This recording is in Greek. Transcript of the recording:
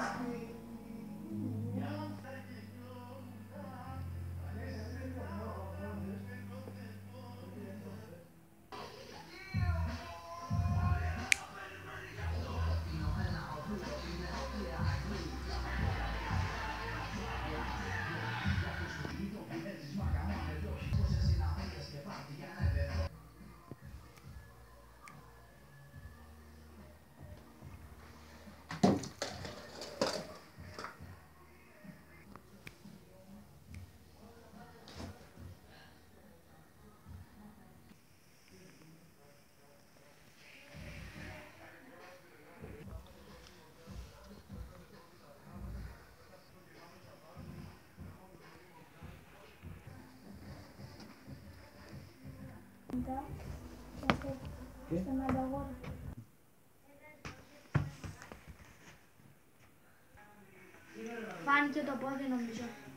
嗯。Μετά. Και; Στον ανταγώνα. Φάνηκε το πόδι νομίζω.